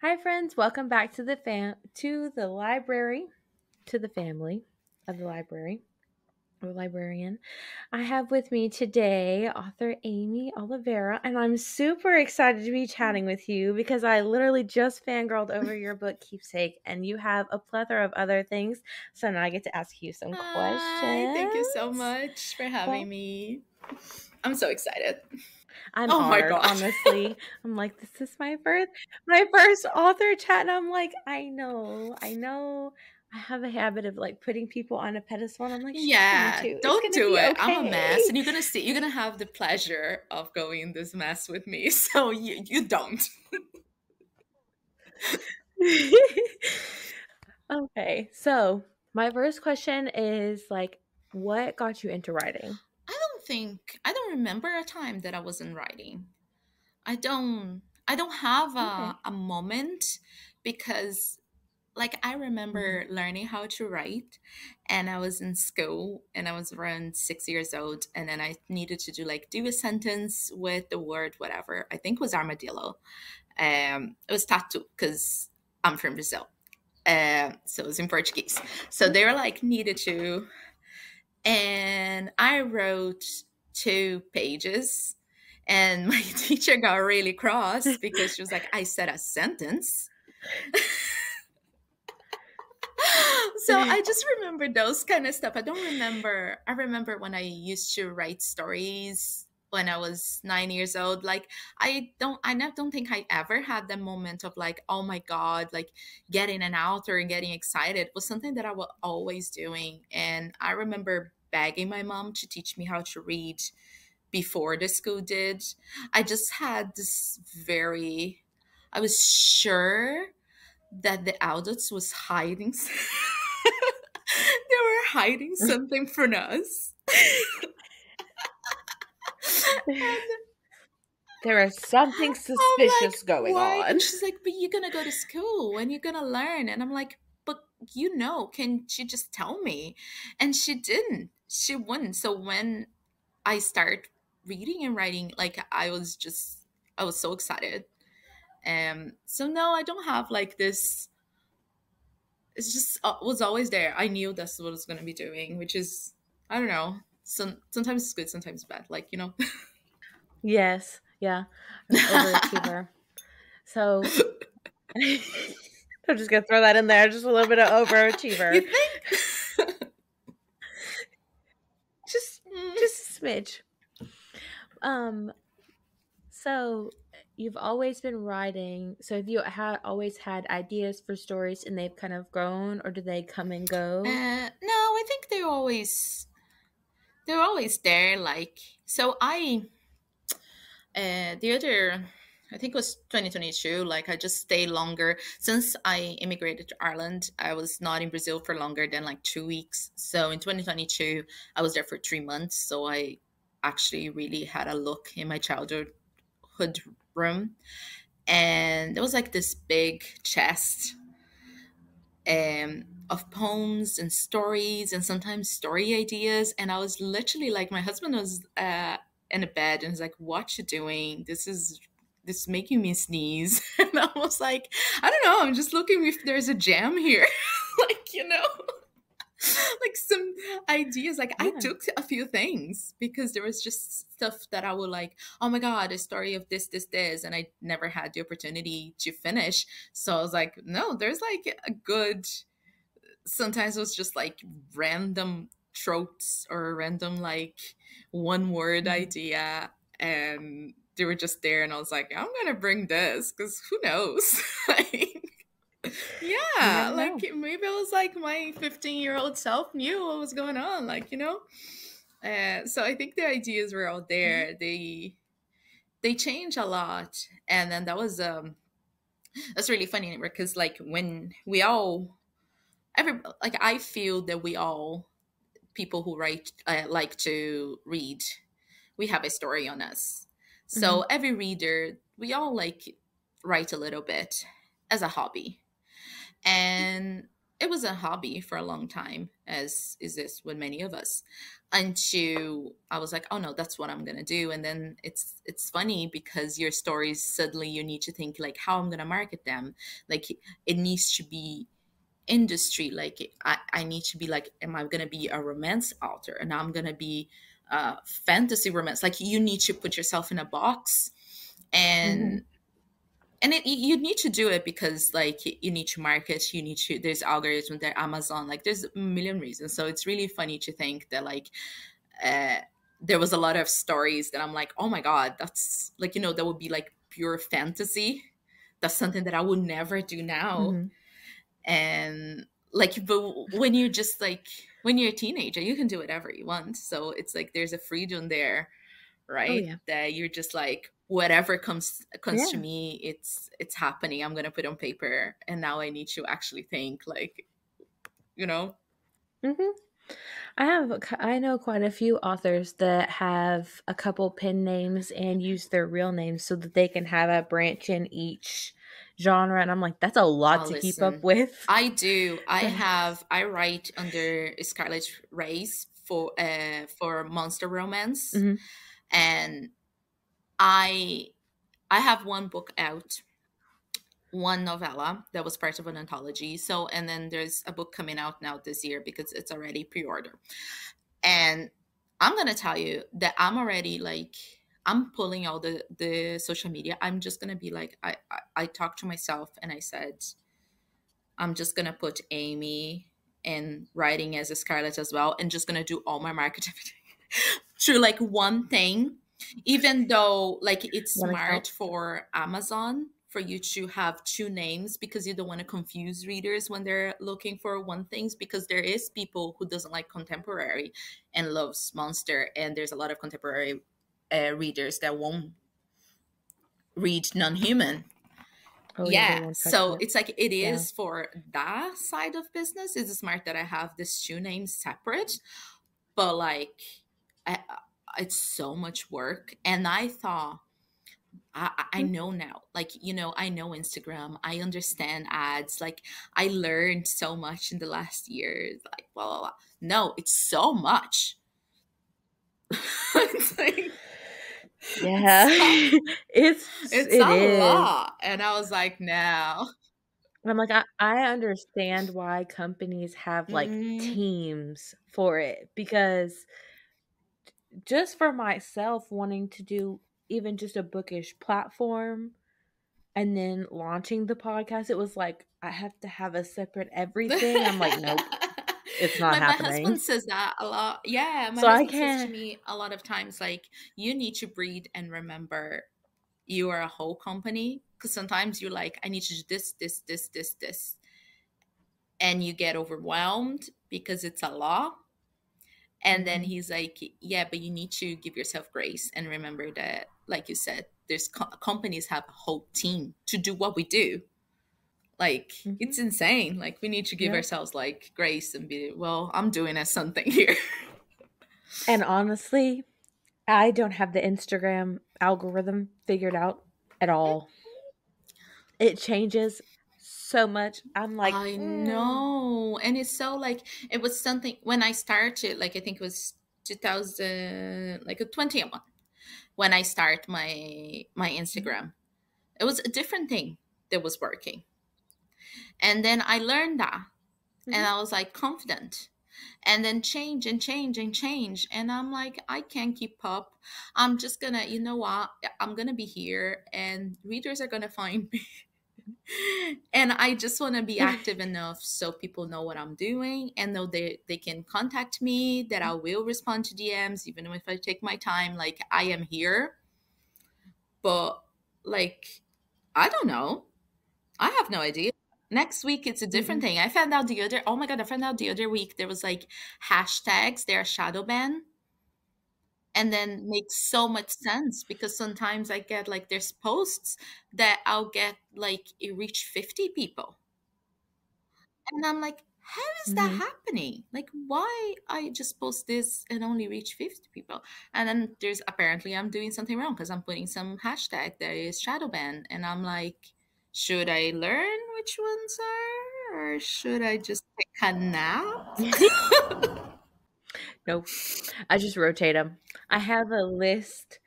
Hi friends, welcome back to the fam to the library, to the family of the library or librarian. I have with me today author Amy Oliveira, and I'm super excited to be chatting with you because I literally just fangirled over your book Keepsake, and you have a plethora of other things. So now I get to ask you some Hi, questions. thank you so much for having Well- me. I'm so excited. I'm Oh my honored, gosh. honestly. I'm like, this is my first my first author chat, and I'm like, I know, I know. I have a habit of like putting people on a pedestal, and I'm like, Yeah, don't do it. I'm a mess, and you're gonna see. You're gonna have the pleasure of going this mess with me. So you you don't. okay, so my first question is like, what got you into writing? I don't think I don't remember a time that I wasn't writing. I don't. I don't have a, Okay. a moment because like I remember Mm-hmm. learning how to write and I was in school and I was around six years old and then I needed to do like do a sentence with the word whatever. I think it was armadillo. Um it was tattoo because I'm from Brazil. Um so it was in Portuguese. So they were like needed to and I wrote two pages and my teacher got really cross because she was like, I said a sentence. so I just remember those kind of stuff. I don't remember. I remember when I used to write stories when I was nine years old. Like I don't, I never don't think I ever had that moment of like, oh my god, like getting an author and getting excited It was something that I was always doing. And I remember begging my mom to teach me how to read before the school did. I just had this very, I was sure that the adults was hiding they were hiding something from us There is something suspicious like, going "Why?" on. And she's like but you're gonna go to school and you're gonna learn and i'm like but you know can she just tell me and she didn't she wouldn't so when i start reading and writing like i was just i was so excited um so no i don't have like this it's just uh, was always there. I knew that's what I was gonna be doing, which is I don't know. Some sometimes it's good, sometimes it's bad. Like you know. Yes, yeah, overachiever. So I'm just gonna throw that in there, just a little bit of overachiever. you think? just Mm. just a smidge. Um, so you've always been writing. So have you had always had ideas for stories, and they've kind of grown, or do they come and go? Uh, no, I think they're always they're always there. Like so, I uh, the other I think it was 2022. Like I just stayed longer since I immigrated to Ireland. I was not in Brazil for longer than like two weeks. So in 2022, I was there for three months. So I actually really had a look in my childhood room, and there was like this big chest um, of poems and stories and sometimes story ideas. And I was literally like, my husband was uh, in a bed and he's like, "What you doing? This is this is making me sneeze." And I was like, "I don't know. I'm just looking if there's a jam here, like you know." like some ideas like i took a few things because there was just stuff that i would like oh my god a story of this this this and i never had the opportunity to finish so i was like no there's like a good sometimes it was just like random tropes or random like one word Mhm. idea and they were just there and i was like i'm gonna bring this because who knows? Like yeah like maybe it was like my 15 year old self knew what was going on like you know? Uh, so i think the ideas were out there. They they change a lot and then that was um that's really funny because like when we all every like i feel that we all people who write uh, like to read we have a story on us so every reader we all like write a little bit as a hobby and it was a hobby for a long time, as is this with many of us. Until I was like, oh no, that's what I'm gonna do. And then it's it's funny because your stories suddenly you need to think like how I'm gonna market them. Like it needs to be industry. Like I, I need to be like, am I gonna be a romance author? And I'm gonna be uh fantasy romance. Like you need to put yourself in a box and mm-hmm and it, you need to do it because like you need to market you need to there's algorithm there amazon like there's a million reasons so it's really funny to think that like uh, there was a lot of stories that i'm like oh my god that's like you know that would be like pure fantasy that's something that i would never do now mm-hmm. And like but when you're just like when you're a teenager you can do whatever you want so it's like there's a freedom there oh, right oh, yeah. that you're just like whatever comes comes yeah. to me it's it's happening i'm gonna put on paper and now i need to actually think like you know mm-hmm. i have i know quite a few authors that have a couple pen names and use their real names so that they can have a branch in each genre and i'm like that's a lot oh, to listen, keep up with i do i have i write under scarlet race for uh for monster romance mm-hmm. and I I have one book out, one novella that was part of an anthology. So and then there's a book coming out now this year because it's already pre-order. And I'm gonna tell you that I'm already like I'm pulling all the the social media. I'm just gonna be like I I, I talked to myself and I said I'm just gonna put Amy and writing as a Scarlet as well, and just gonna do all my marketing through like one thing even though like it's smart for amazon for you to have two names because you don't want to confuse readers when they're looking for one things because there is people who doesn't like contemporary and loves monster and there's a lot of contemporary uh, readers that won't read non-human oh, yeah, yeah so it. it's like it is yeah. for that side of business it's smart that i have these two names separate but like I, it's so much work. And I thought, I, I mm. know now, like, you know, I know Instagram, I understand ads, like, I learned so much in the last years, like, blah, blah, blah. No, it's so much. it's like, yeah, it's it's it a is. lot, and I was like, now. I'm like, I, I understand why companies have like mm-hmm. teams for it because just for myself wanting to do even just a bookish platform and then launching the podcast, it was like I have to have a separate everything. I'm like, nope. It's not like happening. My husband says that a lot. Yeah, my so husband says to me a lot of times, like, you need to breathe and remember you are a whole company. Because sometimes you're like, I need to do this, this, this, this, this. And you get overwhelmed because it's a lot and then mm-hmm. he's like, yeah, but you need to give yourself grace and remember that, like you said, there's co- companies have a whole team to do what we do. Like mm-hmm. it's insane. Like we need to give yeah. ourselves like grace and be, well, I'm doing a something here. and honestly, I don't have the Instagram algorithm figured out at all. It changes so much. I'm like, I mm. know. And it's so like, it was something when I started, like, I think it was 2000, like a 21, when I start my, my mm-hmm. Instagram. It was a different thing that was working. And then I learned that. Mm-hmm. And I was like confident and then change and change and change and i'm like i can't keep up i'm just gonna you know what i'm gonna be here and readers are gonna find me and I just want to be active enough so people know what I'm doing and know they, they can contact me, that I will respond to DMs, even if I take my time. Like, I am here. But, like, I don't know. I have no idea. Next week, it's a different mm-hmm. thing. I found out the other, oh my God, I found out the other week there was like hashtags, they're shadow ban and then makes so much sense because sometimes I get like there's posts that I'll get like it reach 50 people. And I'm like, how is that mm-hmm. happening? Like why I just post this and only reach 50 people? And then there's apparently I'm doing something wrong because I'm putting some hashtag that is shadow ban and I'm like, should I learn which ones are? or should I just take a nap? nope. I just rotate them. I have a list.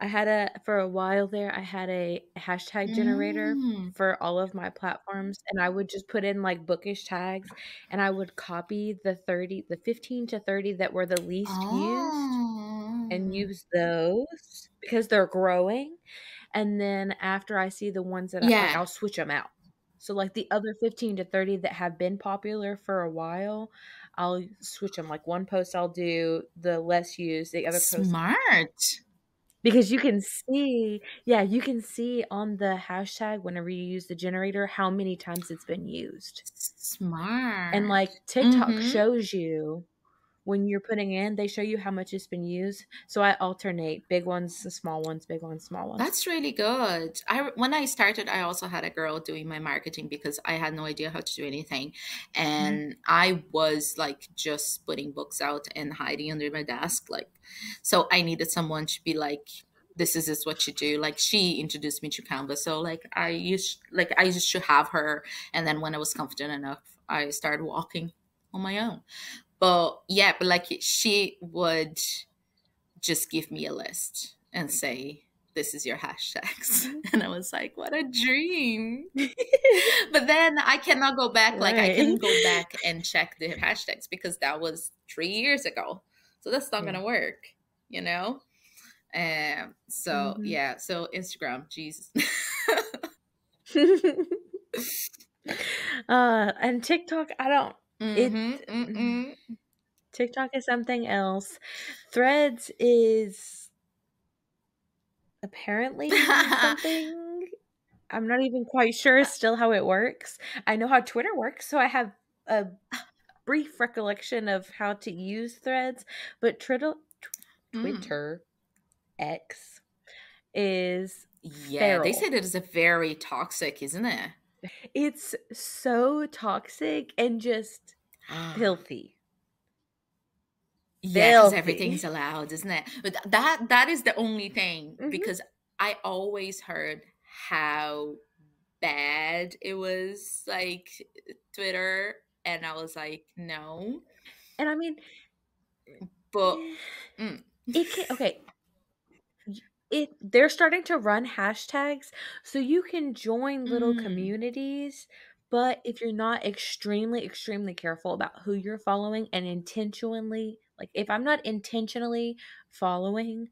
I had a for a while there. I had a hashtag generator Mm. for all of my platforms, and I would just put in like bookish tags, and I would copy the thirty, the fifteen to thirty that were the least used, and Oh. use those because they're growing. And then after I see the ones that I like, Yeah. I'll switch them out. So like the other fifteen to thirty that have been popular for a while, I'll switch them. Like one post I'll do the less used, the other post Smart. because you can see, yeah, you can see on the hashtag whenever you use the generator how many times it's been used. Smart. And like TikTok Mhm. shows you when you're putting in, they show you how much it's been used. So I alternate big ones, small ones, big ones, small ones. That's really good. I when I started, I also had a girl doing my marketing because I had no idea how to do anything, mm-hmm. and I was like just putting books out and hiding under my desk. Like, so I needed someone to be like, "This is is what you do." Like, she introduced me to Canva, so like I used like I used to have her, and then when I was confident enough, I started walking on my own. But yeah, but like she would just give me a list and say, This is your hashtags. And I was like, What a dream. but then I cannot go back. Like, I Right. can go back and check the hashtags because that was three years ago. So that's not Yeah. going to work, you know? Um, so Mhm. yeah, so Instagram, Jesus. uh, and TikTok, I don't. It- Mhm, mm-mm. TikTok is something else. Threads is apparently something. I'm not even quite sure still how it works. I know how Twitter works, so I have a brief recollection of how to use threads, but Twitter, Mm. X is Yeah, they feral. said it is a very toxic, isn't it? It's so toxic and just filthy. Yeah, because everything's allowed, isn't it? But that that is the only thing Mhm. because I always heard how bad it was, like Twitter, and I was like, no. And I mean, But mm. it can okay. It they're starting to run hashtags so you can join little Mm. communities, but if you're not extremely extremely careful about who you're following and intentionally like if I'm not intentionally following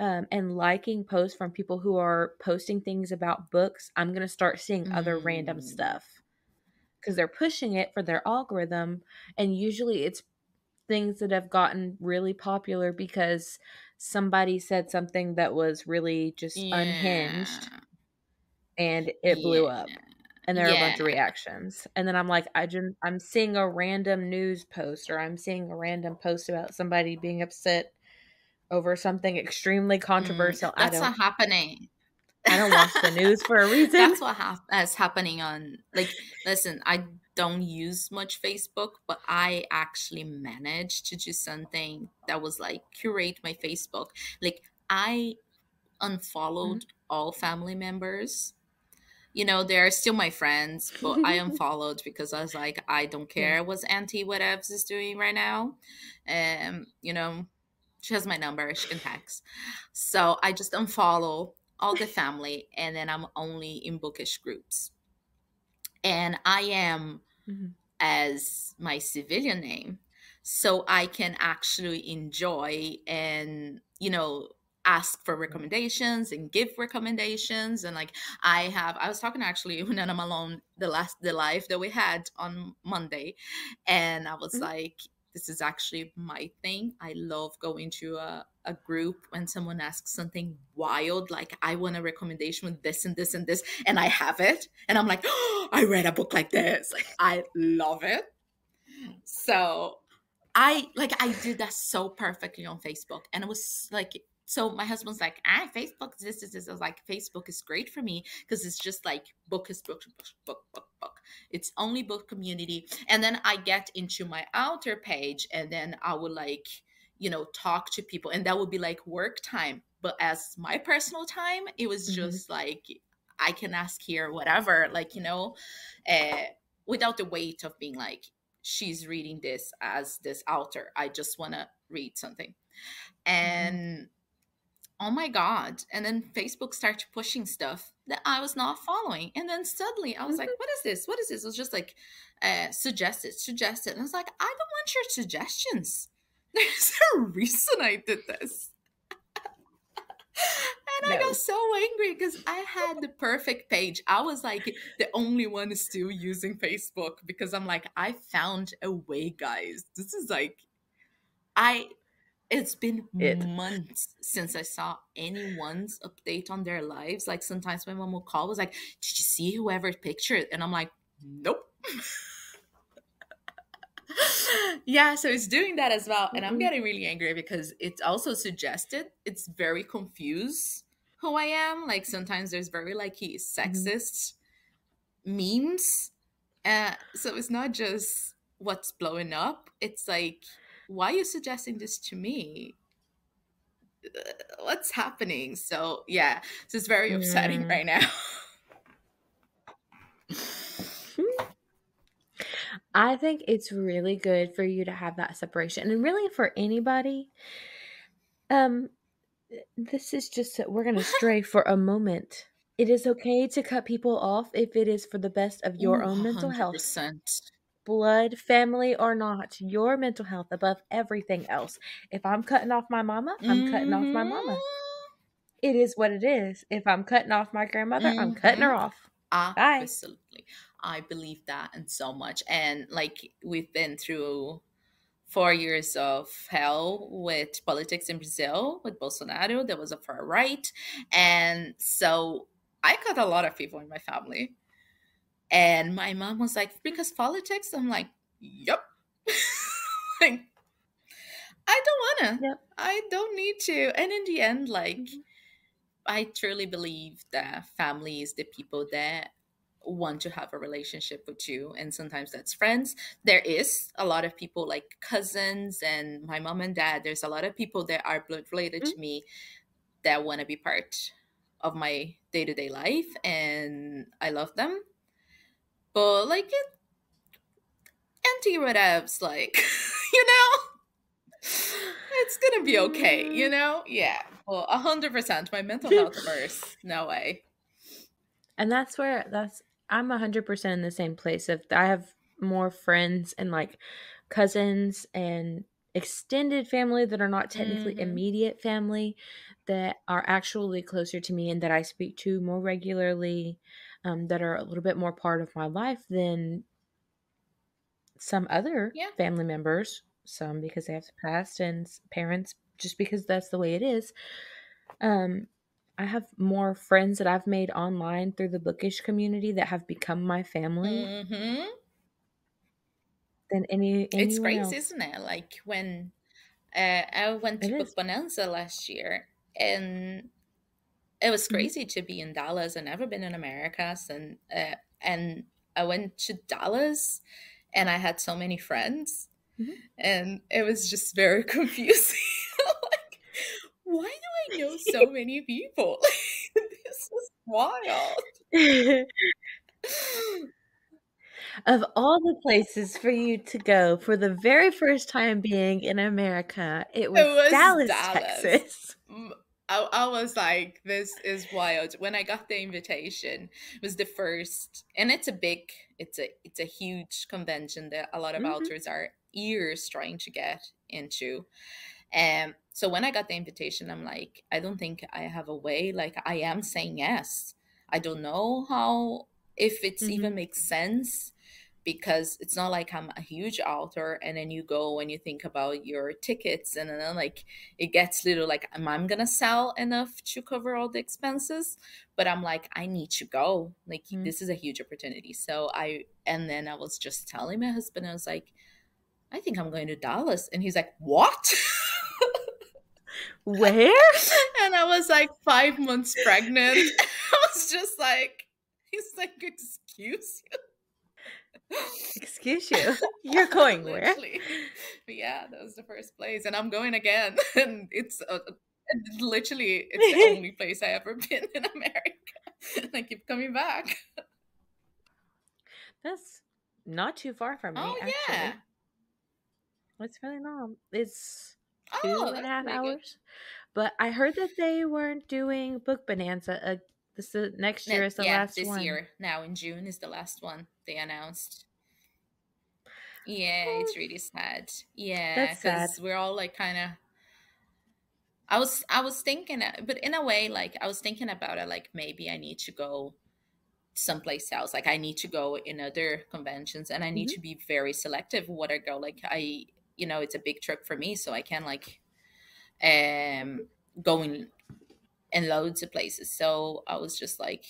um, and liking posts from people who are posting things about books, I'm gonna start seeing other random Mm. stuff because they're pushing it for their algorithm, and usually it's things that have gotten really popular because somebody said something that was really just unhinged and it blew Yeah. up and there are a bunch of reactions and then i'm like i just i'm seeing a random news post or i'm seeing a random post about somebody being upset over something extremely controversial Mm, That's not happening. I don't watch the news for a reason That's what hap- is happening on like listen, I don't use much Facebook, but I actually managed to do something that was like curate my Facebook. Like I unfollowed all family members. You know, they're still my friends, but I unfollowed because I was like, I don't care what Auntie Whatevs is doing right now. Um, you know, she has my number, she can text. So I just unfollow all the family and then I'm only in bookish groups. And I am Mhm. as my civilian name. So I can actually enjoy and, you know, ask for recommendations and give recommendations. And like I have I was talking actually when I'm alone the last the live that we had on Monday. And I was Mhm. like, this is actually my thing. I love going to a, a group when someone asks something wild, like I want a recommendation with this and this and this, and I have it. And I'm like, oh, I read a book like this. Like, I love it. So I like I did that so perfectly on Facebook. And it was like so my husband's like, ah, Facebook, this is this. I was like, Facebook is great for me because it's just like book is book, book, book, book, book. It's only book community. And then I get into my outer page and then I would like, you know, talk to people. And that would be like work time. But as my personal time, it was Mhm. just like I can ask here, whatever, like, you know, uh, without the weight of being like she's reading this as this author i just want to read something and mm-hmm. Oh my god and then facebook started pushing stuff that i was not following and then suddenly i was mm-hmm. like what is this what is this it was just like uh suggested suggested and i was like i don't want your suggestions there's a reason i did this and no. I got so angry because I had the perfect page. I was like the only one still using Facebook because I'm like, I found a way, guys. This is like, I. It's been it. months since I saw anyone's update on their lives. Like sometimes my mom will call, was like, "Did you see whoever's picture?" And I'm like, "Nope." yeah, so it's doing that as well. And I'm mm-hmm. getting really angry because it's also suggested it's very confused who I am. Like sometimes there's very like he mm-hmm. sexist mm-hmm. memes. Uh, so it's not just what's blowing up. It's like, why are you suggesting this to me? Uh, what's happening? So yeah, so it's very upsetting right now. I think it's really good for you to have that separation and really for anybody. Um this is just we're going to stray for a moment. It is okay to cut people off if it is for the best of your Ooh, own mental 100%. health. Blood, family or not, your mental health above everything else. If I'm cutting off my mama, I'm mm-hmm. cutting off my mama. Mm-hmm. It is what it is. If I'm cutting off my grandmother, mm-hmm. I'm cutting her off. Absolutely. Bye. I believe that and so much. And like we've been through four years of hell with politics in Brazil with Bolsonaro. There was a far right. And so I cut a lot of people in my family. And my mom was like, because politics? I'm like, yep. like, I don't wanna. Yep. I don't need to. And in the end, like, mm-hmm. I truly believe that family is the people that want to have a relationship with you and sometimes that's friends there is a lot of people like cousins and my mom and dad there's a lot of people that are blood related mm-hmm. to me that want to be part of my day-to-day life and i love them but like it anti whatevs like you know? It's gonna be okay you know? Yeah. Well 100% my mental health first no way. And that's where that's I'm 100% in the same place. If I have more friends and like cousins and extended family that are not technically mm-hmm. immediate family that are actually closer to me and that I speak to more regularly, um, that are a little bit more part of my life than some other yeah. family members. Some because they have passed, and parents just because that's the way it is. Um, I have more friends that I've made online through the bookish community that have become my family mm-hmm. than any. It's crazy, else. isn't it? Like when uh, I went to it Book is. Bonanza last year, and it was mm-hmm. crazy to be in Dallas. I've never been in America, and uh, and I went to Dallas, and I had so many friends, mm-hmm. and it was just very confusing like, why do I know so many people? this is wild. of all the places for you to go for the very first time being in America, it was, it was Dallas, Dallas, Texas. I, I, was like, this is wild. When I got the invitation, it was the first, and it's a big, it's a, it's a huge convention that a lot of mm-hmm. authors are years trying to get into. And so when I got the invitation, I'm like, I don't think I have a way. Like I am saying yes. I don't know how if it's mm-hmm. even makes sense because it's not like I'm a huge author and then you go and you think about your tickets and then like it gets little like am I gonna sell enough to cover all the expenses? But I'm like, I need to go. Like mm-hmm. this is a huge opportunity. So I and then I was just telling my husband, I was like, I think I'm going to Dallas. And he's like, What? Where? and I was like five months pregnant. I was just like, he's like, excuse you. Excuse you. You're going where? Yeah, that was the first place, and I'm going again. And it's uh, literally it's the only place I ever been in America. and I keep coming back. That's not too far from me. Oh actually. yeah. It's really not. It's two Oh, and a half pretty good. hours. But I heard that they weren't doing Book Bonanza. Uh, this is, next year is the yeah, last this one. year now in June is the last one they announced. Yeah, it's really sad. Yeah, because we're all like kind of. I was I was thinking, uh, but in a way, like I was thinking about it, like maybe I need to go someplace else. Like I need to go in other conventions, and I need Mhm. to be very selective what I go. Like I, you know, it's a big trip for me, so I can like um go in in loads of places. So I was just like,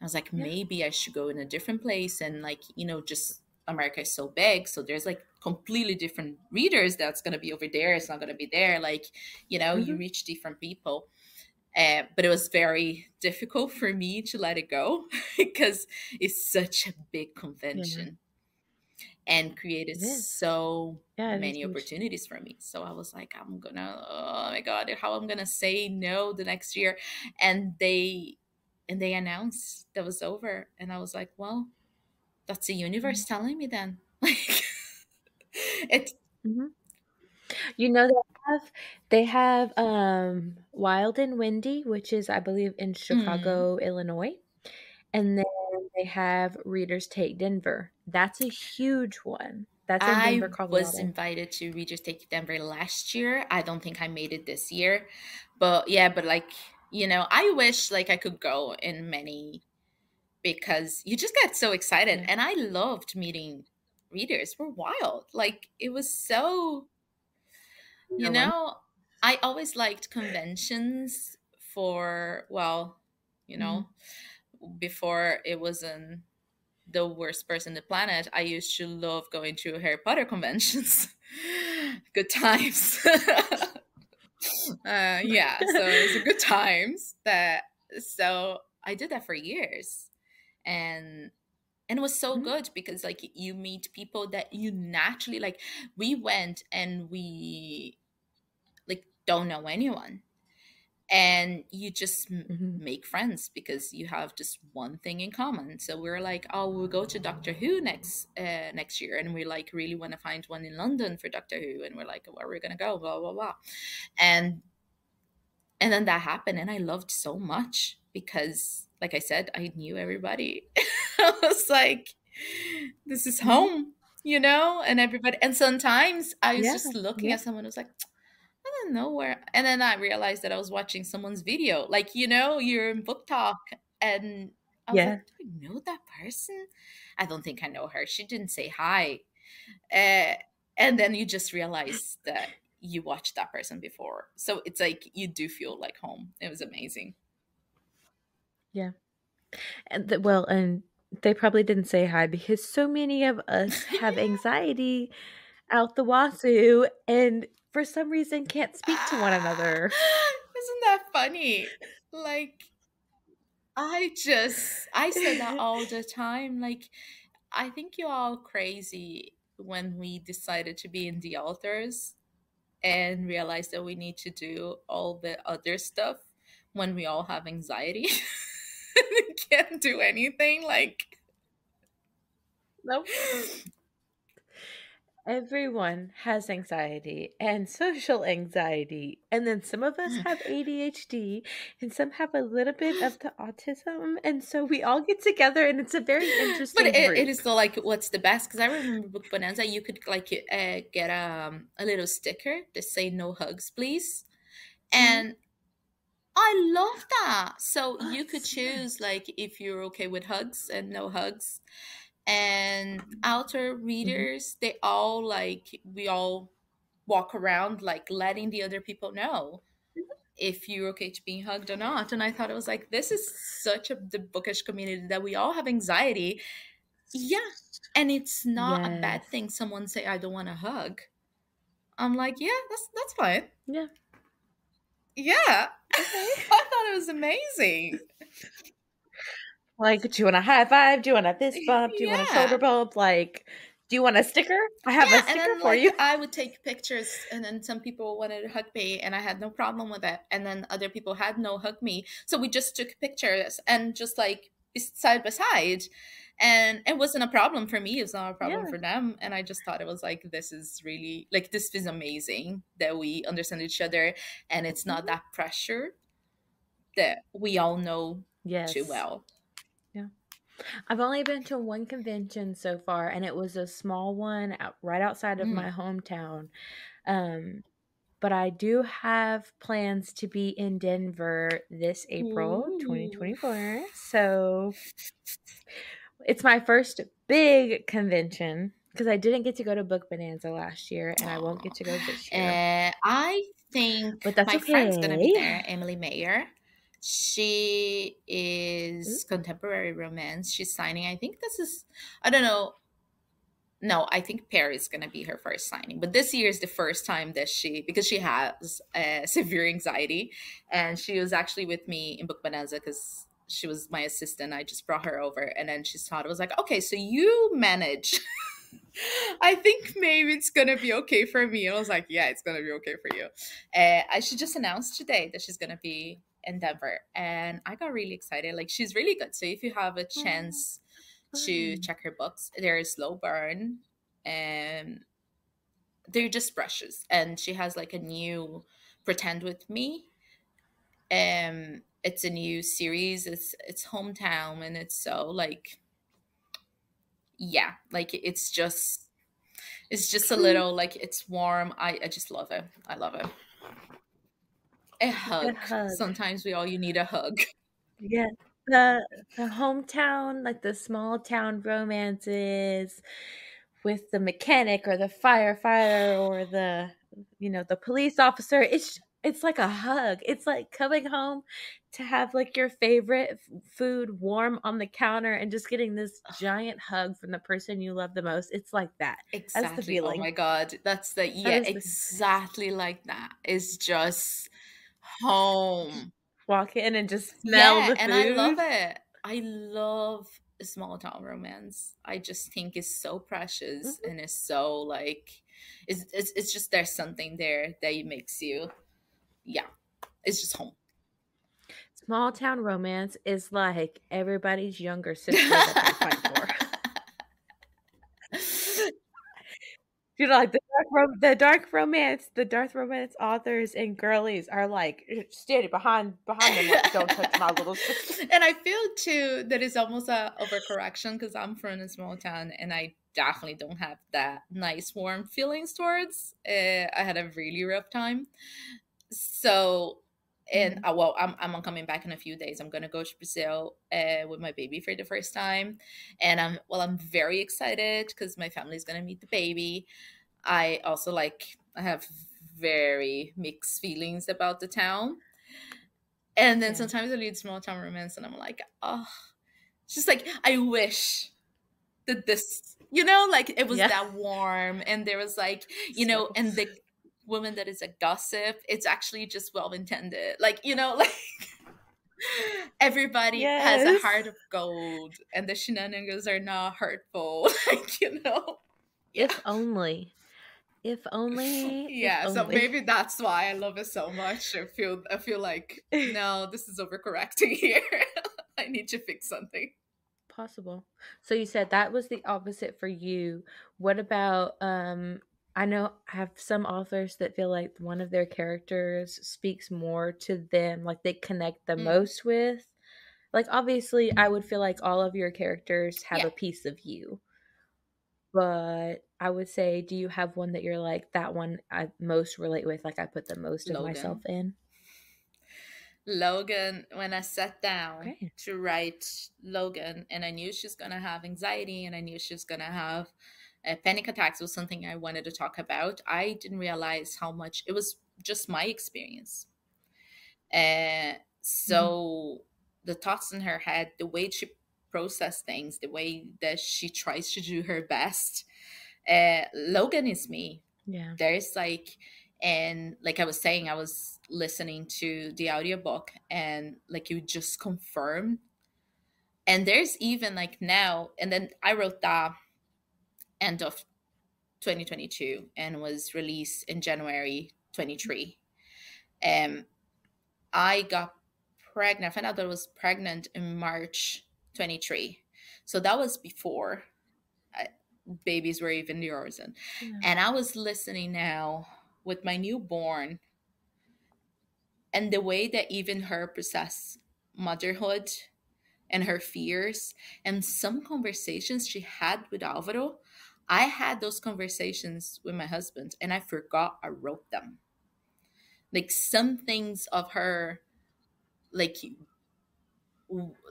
I was like, Yeah. maybe I should go in a different place and like, you know, just America is so big, so there's like completely different readers that's gonna be over there. It's not gonna be there. Like, you know, you Mhm. reach different people. Uh, but it was very difficult for me to let it go because it's such a big convention and created so Yeah, many opportunities for me. So I was like, I'm gonna, oh my god, how I'm gonna say no the next year, and they and they announced that was over, and I was like, well, that's the universe telling me then. Like it. Mhm. You know they have they have um Wild and Windy, which is I believe in Mm, Chicago, Illinois, and then they have Readers Take Denver. That's a huge one. That's in I Denver, was invited to Readers Take Denver last year. I don't think I made it this year, but yeah, but like you know, I wish like I could go in many because you just get so excited, and I loved meeting readers. We're wild, like it was so you one. know. I always liked conventions for well, you know, mm-hmm. before it wasn't the worst person on the planet, I used to love going to Harry Potter conventions. good times. uh, yeah, so it was good times. That so I did that for years, and and it was so Mhm. good because like you meet people that you naturally like. We went and we like don't know anyone and you just m- Mhm. make friends because you have just one thing in common. So we're like oh we'll go to doctor who next uh, next year. And we like really want to find one in london for doctor who. And we're like where are we gonna go? Blah blah blah. And and then that happened. And i loved so much because like i said i knew everybody. I was like this is Mhm. home you know? And everybody and sometimes i was Yeah, just looking yeah. at someone who was like I don't know where. And then I realized that I was watching someone's video. Like, you know, you're in BookTok, and I was Yeah. like, do I know that person? I don't think I know her. She didn't say hi. Uh, and then you just realize that you watched that person before. So it's like you do feel like home. It was amazing. Yeah. And the, well, and they probably didn't say hi because so many of us have anxiety out the wazoo and for some reason can't speak to one another. isn't that funny? Like, I just, I said that all the time. Like, I think you're all crazy when we decided to be in the altars and realized that we need to do all the other stuff when we all have anxiety. can't do anything. Like, Nope. Everyone has anxiety and social anxiety. And then some of us have ADHD and some have a little bit of the autism. And so we all get together and it's a very but interesting it, it is still like what's the best because i remember book bonanza you could like uh, get um, a little sticker that say no hugs please Mhm. and i love that so you could choose like if you're okay with hugs and no hugs and outer Mhm. readers they all like we all walk around like letting the other people know if you're okay to being hugged or not. And i thought it was like this is such a the bookish community that we all have anxiety. Yeah and it's not a bad thing someone say i don't want a hug. I'm like yeah that's that's fine. Yeah. yeah. Okay. i thought it was amazing Like, do you want a high five? Do you want a fist bump? Do you want a shoulder bump? Like, do you want a sticker? I have yeah a sticker then for like you. i would take pictures and then some people wanted to hug me and i had no problem with it and then other people had no hug me so we just took pictures and just like side by side and it wasn't a problem for me. It was not a problem Yeah. for them. And I just thought it was like, this is really like this is amazing that we understand each other, and it's not Mhm. that pressure that we all know Yes. too well. I've only been to one convention so far, and it was a small one out, right outside of Mm. my hometown. Um, but I do have plans to be in Denver this April Ooh. 2024. So it's my first big convention because I didn't get to go to Book Bonanza last year, and I won't get to go this year. Uh, I think But that's my friend's gonna be there, Emily Mayer. She is contemporary romance. She's signing. I think this is. I don't know. No, I think Paris is gonna be her first signing. But this year is the first time that she because she has uh, severe anxiety, and she was actually with me in Book Bonanza because she was my assistant. I just brought her over, and then she thought it was like, okay, so you manage. I think maybe it's gonna be okay for me. And I was like, yeah, it's gonna be okay for you. Uh, I should just announce today that she's gonna be in Denver, and I got really excited. Like she's really good. So if you have a chance to check her books, there is Slow Burn, and they're just brushes. And she has like a new Pretend with Me. Um, it's a new series. It's it's hometown, and it's so like yeah like it's just it's just a little like it's warm i i just love it i love it a hug. hug. sometimes we all you need a hug Yeah. The the hometown, like the small town romances with the mechanic or the firefighter or the you know, the police officer. It's it's like a hug. It's like coming home to have like your favorite food warm on the counter and just getting this giant hug from the person you love the most. It's like that. exactly oh feeling. my god that's the yeah the- exactly like that it's just home Walk in and just smell yeah the food. and i love it i love a small town romance i just think it's so precious Mhm. and it's so like it's, it's it's just there's something there that makes you yeah it's just home Small town romance is like everybody's younger sister that they fight for. You know, like the dark, rom- the dark romance, the dark romance authors and girlies are like standing behind behind them, like, "Don't touch my little sister." and I feel too that it's almost a overcorrection because I'm from a small town and I definitely don't have that nice warm feelings towards. Uh, I had a really rough time, so and uh, well, I'm I'm coming back in a few days. I'm gonna go to Brazil uh, with my baby for the first time, and I'm well, I'm very excited because my family's gonna meet the baby. I also like I have very mixed feelings about the town. And then Yeah. sometimes I read small town romance and I'm like, oh, it's just like I wish that this, you know, like it was Yeah. that warm and there was like, you know, and the woman that is a gossip, it's actually just well intended. Like, you know, like everybody has a heart of gold and the shenanigans are not hurtful. like, you know. If only, if only, if yeah so only. maybe that's why i love it so much i feel i feel like no this is overcorrecting here i need to fix something possible. So you said that was the opposite for you. What about um I know I have some authors that feel like one of their characters speaks more to them, like they connect the Mm. most with. Like obviously I would feel like all of your characters have Yeah. a piece of you. But I would say do you have one that you're like that one I most relate with like I put the most of myself in? logan when i sat down Okay. to write logan and i knew she's gonna have anxiety and i knew she's gonna have uh, panic attacks was something i wanted to talk about. I didn't realize how much it was just my experience. Uh, so the thoughts in her head the way she process things the way that she tries to do her best uh, logan is me. Yeah. there's like and like i was saying i was listening to the audiobook and like you just confirm. And there's even like now and then i wrote that end of 2022 and was released in january 23 um i got pregnant i found out that i was pregnant in march 23 So that was before I, babies were even the origin. Yeah. And I was listening now with my newborn and the way that even her process motherhood and her fears and some conversations she had with Alvaro. I had those conversations with my husband and I forgot I wrote them. Like some things of her, like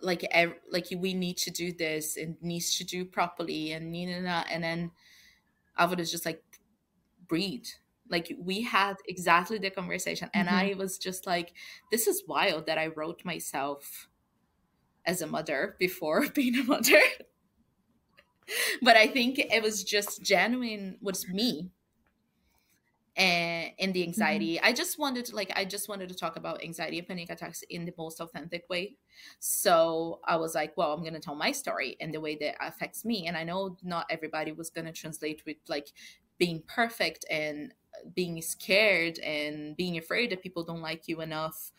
like like we need to do this and needs to do properly and and then Alvaro is just like breathe like we had exactly the conversation and Mhm. i was just like this is wild that i wrote myself as a mother before being a mother but i think it was just genuine was me and in the anxiety. I just wanted to like i just wanted to talk about anxiety and panic attacks in the most authentic way. So i was like well i'm going to tell my story and the way that affects me. And i know not everybody was going to translate with like being perfect and being scared and being afraid that people don't like you enough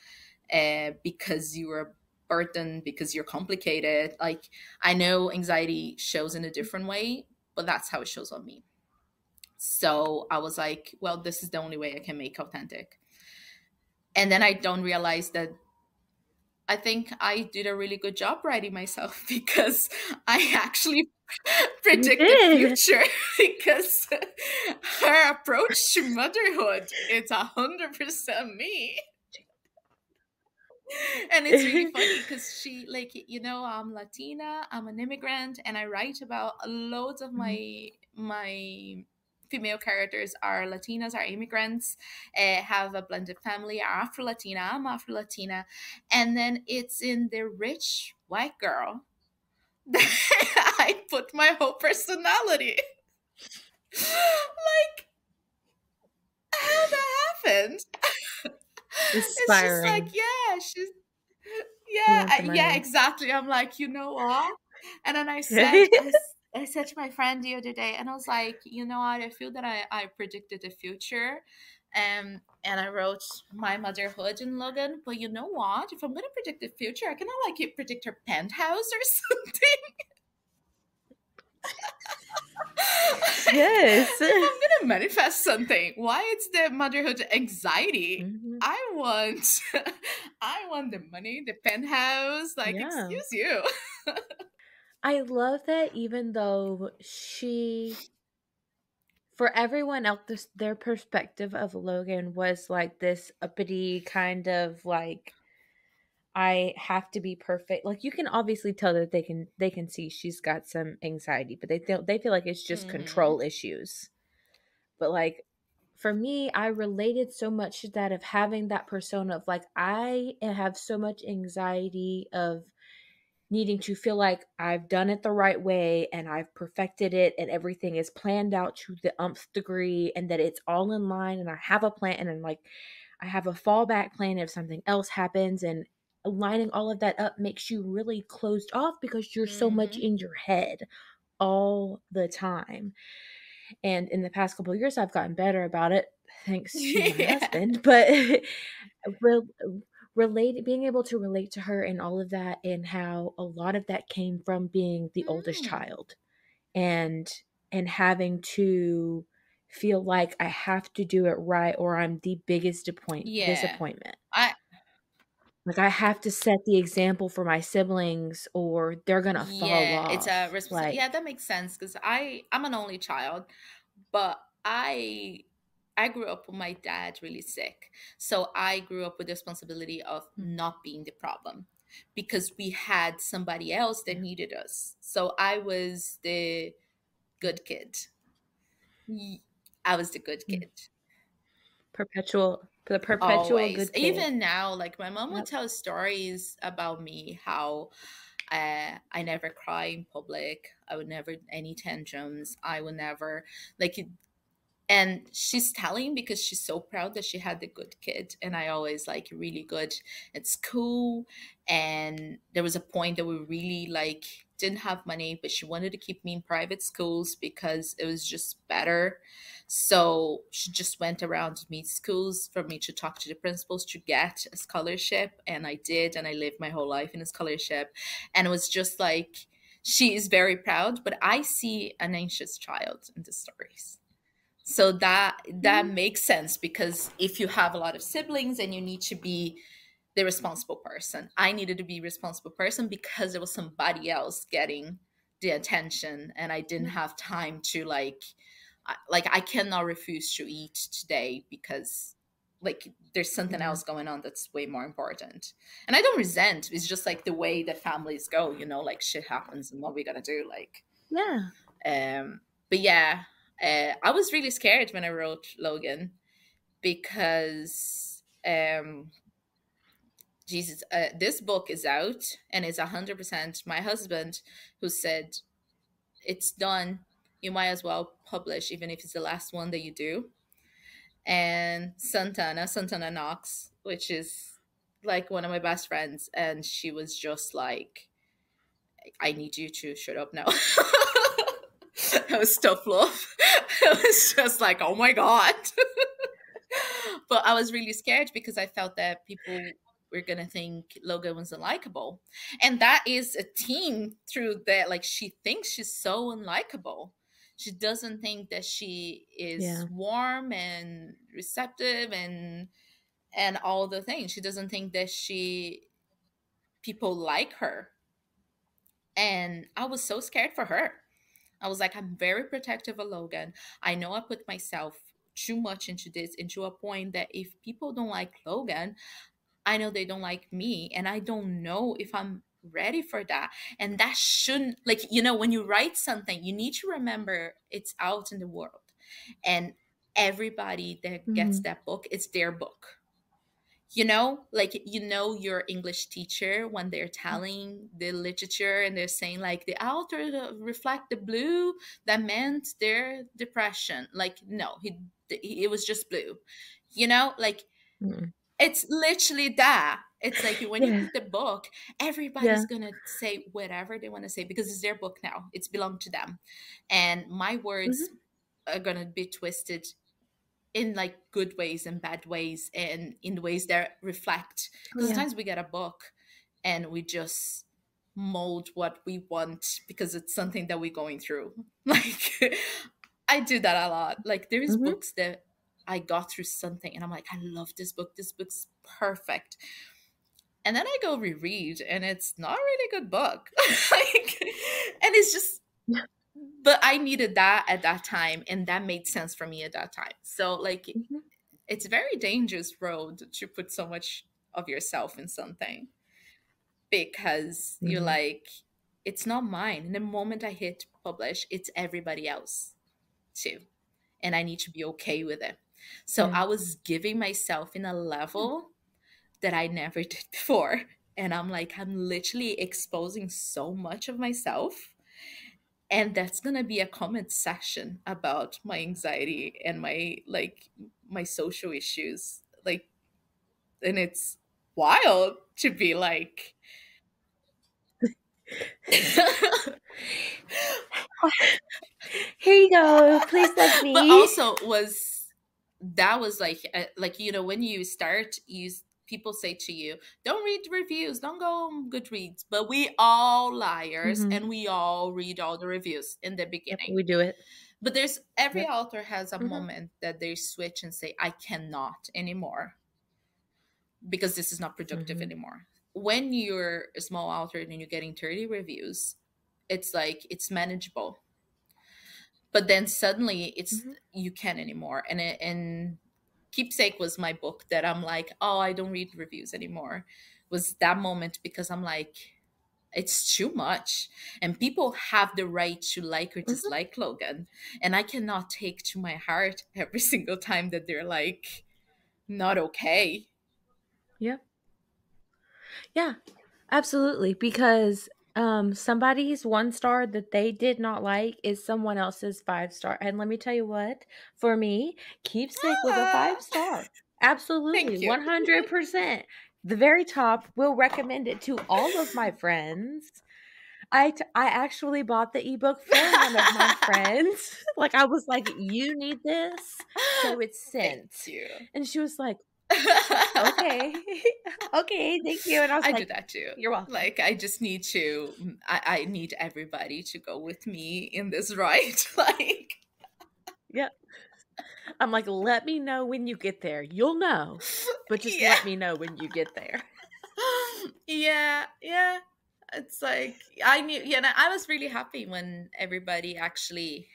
uh, because you are burdened because you're complicated. Like i know anxiety shows in a different way but that's how it shows on me. So i was like well this is the only way i can make authentic. And then i don't realize that i think i did a really good job writing myself because i actually predict the future because her approach to motherhood it's a hundred percent me and it's really funny because she like you know i'm latina i'm an immigrant and i write about loads of my my female characters are latinas are immigrants uh, have a blended family are afro latina i'm afro latina and then it's in the rich white girl that i put my whole personality. Like how that happened it's just like yeah she's yeah I- yeah exactly. I'm like you know what? And then i said I said to my friend the other day and i was like you know what? I feel that i, I predicted the future um, and i wrote my motherhood in logan but you know what? If i'm going to predict the future i cannot like predict her penthouse or something Yes. i'm going to manifest something why it's the motherhood anxiety Mhm. I want I want the money, the penthouse. Like, Yeah. excuse you. I love that even though she for everyone else this, their perspective of Logan was like this uppity kind of like I have to be perfect. Like you can obviously tell that they can they can see she's got some anxiety, but they feel they feel like it's just Mhm. control issues. But like for me, I related so much to that of having that persona of like I have so much anxiety of needing to feel like I've done it the right way and I've perfected it and everything is planned out to the umpth degree and that it's all in line and I have a plan and I'm like I have a fallback plan if something else happens and lining all of that up makes you really closed off because you're so much Mhm. in your head all the time. And in the past couple of years I've gotten better about it thanks to my Yeah. husband, but re- relate being able to relate to her and all of that and how a lot of that came from being the oldest Mm. child and and having to feel like I have to do it right or I'm the biggest disappoint Yeah. disappointment. I Like I have to set the example for my siblings or they're gonna fall yeah, off. it's a responsibility. like yeah, that makes sense because I I'm an only child, but I I grew up with my dad really sick, so I grew up with the responsibility of not being the problem because we had somebody else that needed us. So I was the good kid. I was the good Mm. kid. perpetual the perpetual always good kid. even now like my mom would tell stories about me how uh, i never cry in public i would never any tantrums i would never like it- and she's telling because she's so proud that she had the good kid and i always like really good at school and there was a point that we really like didn't have money but she wanted to keep me in private schools because it was just better so she just went around to meet schools for me to talk to the principals to get a scholarship and i did and i lived my whole life in a scholarship and it was just like she is very proud, but I see an anxious child in the stories. So that that mm-hmm. makes sense because if you have a lot of siblings and you need to be the responsible person. I needed to be responsible person because there was somebody else getting the attention and I didn't have time to like like I cannot refuse to eat today because like there's something else going on that's way more important. And i don't resent it's just like the way that families go you know like shit happens and what we gotta do like yeah. um but yeah uh, i was really scared when i wrote logan because um jesus uh, this book is out and it's 100% my husband who said it's done you might as well publish even if it's the last one that you do and Santana, Santana Knox, which is like one of my best friends, and she was just like, I need you to shut up now. that was tough love. it was just like, oh my God. but I was really scared because I felt that people were gonna think Logan was unlikable. And that is a team through that, like she thinks she's so unlikable. She doesn't think that she is yeah. warm and receptive and and all the things. She doesn't think that she people like her. And i was so scared for her. I was like i'm very protective of logan. I know i put myself too much into this into a point that if people don't like logan i know they don't like me and i don't know if i'm ready for that and that shouldn't like you know when you write something you need to remember it's out in the world and everybody that mm-hmm. gets that book it's their book you know like you know your english teacher when they're telling the literature and they're saying like the author reflect the blue that meant their depression like no he it was just blue you know like mm-hmm. It's literally that it's like when yeah. you read the book, everybody's yeah. gonna say whatever they want to say because it's their book now. It's belonged to them, and my words mm-hmm. are gonna be twisted in like good ways and bad ways, and in ways that reflect. Because yeah. sometimes we get a book and we just mold what we want because it's something that we're going through. Like I do that a lot. Like there's mm-hmm. books that I got through something and I'm like, I love this book. This book's perfect and then I go reread, and it's not really a really good book. like, and it's just, but I needed that at that time, and that made sense for me at that time. So, like, mm-hmm. it's a very dangerous road to put so much of yourself in something because mm-hmm. you're like, it's not mine. And the moment I hit publish, it's everybody else too. And I need to be okay with it. So I was giving myself in a level mm. that I never did before. And I'm like, I'm literally exposing so much of myself. And that's gonna be a comment section about my anxiety and my like my social issues. Like, and it's wild to be like, Here you go. Please let me. But also was that was like uh, like you know when you start you people say to you, don't read reviews, don't go on Goodreads. But we all liars mm-hmm. and we all read all the reviews in the beginning. Yep, we do it. But there's every yep. author has a mm-hmm. moment that they switch and say, I cannot anymore because this is not productive mm-hmm. anymore. When you're a small author and you're getting 30 reviews, it's like it's manageable. But then suddenly it's mm-hmm. you can't anymore. And it, and keepsake was my book that i'm like oh i don't read reviews anymore was that moment because i'm like it's too much and people have the right to like or mm-hmm. dislike mm-hmm. logan and i cannot take to my heart every single time that they're like not okay yeah yeah absolutely because um somebody's one star that they did not like is someone else's five star and let me tell you what for me keepsake was a five ah. star absolutely 100% the very top will recommend it to all of my friends I, t- I actually bought the ebook for one of my friends. Like I was like, "You need this," so it's sent. And she was like, okay. okay, thank you. And I was I like, do that too. You're welcome. Like I just need to mm, I, I need everybody to go with me in this ride. like yeah. I'm like, let me know when you get there. You'll know. But just Yeah. let me know when you get there. yeah, yeah. It's like I knew you know, I was really happy when everybody actually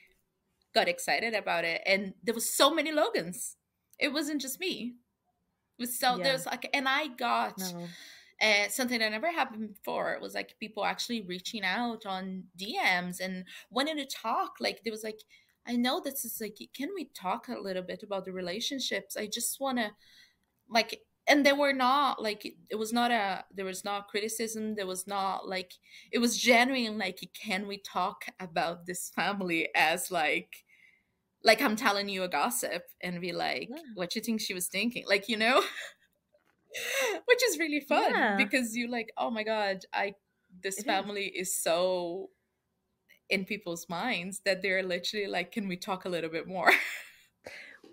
got excited about it. And there was so many Logans. It wasn't just me. So Yeah. there's like and I got No. uh, something that never happened before it was like people actually reaching out on dms and wanting to talk like there was like i know this is like can we talk a little bit about the relationships i just want to like and they were not like it was not a there was not criticism there was not like it was genuine like can we talk about this family as like like i'm telling you a gossip and be like Yeah. what you think she was thinking like you know which is really fun Yeah. because you like oh my god i this It is. family is so in people's minds that they're literally like can we talk a little bit more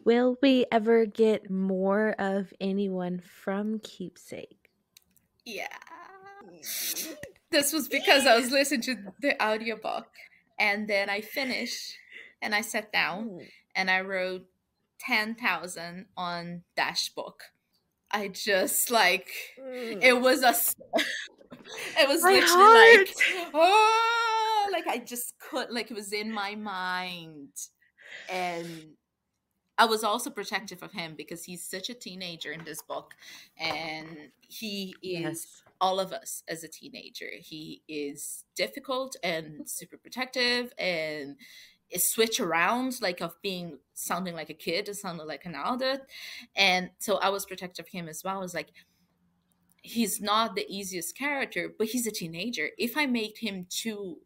Will we ever get more of anyone from Keepsake? yeah this was because i was listening to the audiobook and then i finished and i sat down mm. and i wrote 10,000 on dash book. I just like mm. it was a it was My literally like oh like i just could like it was in my mind. And i was also protective of him because he's such a teenager in this book and he is Yes. all of us as a teenager. He is difficult and super protective and switch around like of being sounding like a kid to sounding like an adult and so i was protective of him as well I was like he's not the easiest character, but he's a teenager. If I made him too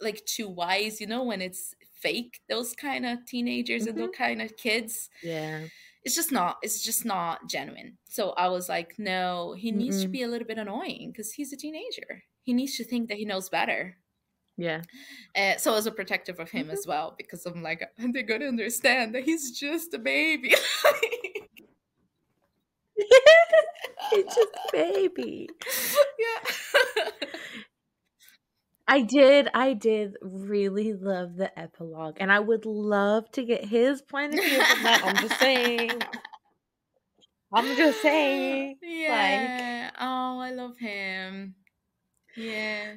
like too wise, you know, when it's fake, those kind of teenagers and those mm-hmm. kind of kids, Yeah. it's just not it's just not genuine. So I was like, no, he needs to Mm-mm. be a little bit annoying because he's a teenager. He needs to think that he knows better. Yeah. Uh, so I was a protective of him as well because I'm like, they're gonna understand that he's just a baby. it's just a baby. yeah. I did, I did really love the epilogue, and I would love to get his point of view. I'm just saying. I'm just saying. Yeah. oh, I love him. Yeah.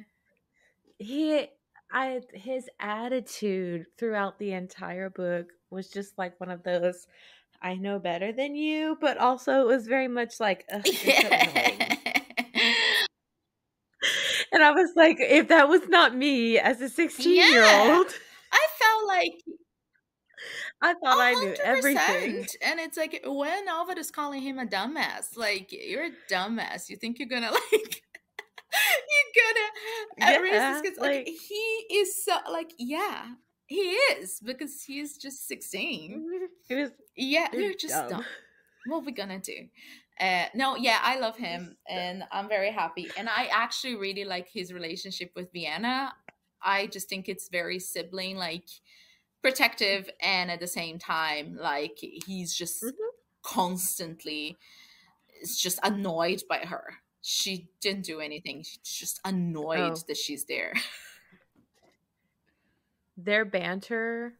He, I, his attitude throughout the entire book was just like one of those. I know better than you, but also it was very much like, Ugh, you're so annoying. And I was like, if that was not me as a 16 year old, I felt like I thought I knew everything. And it's like when Ovid is calling him a dumbass, like you're a dumbass. You think you're gonna like you're gonna erase Yeah, this like, like- he is so like yeah, he is because he's just 16. It was Yeah, You're just dumb. dumb. What we gonna do? Uh, no, yeah, I love him, and I'm very happy. And I actually really like his relationship with Vienna. I just think it's very sibling, like protective, and at the same time, like he's just Mhm. constantly is just annoyed by her. She didn't do anything. She's just annoyed Oh. that she's there. their banter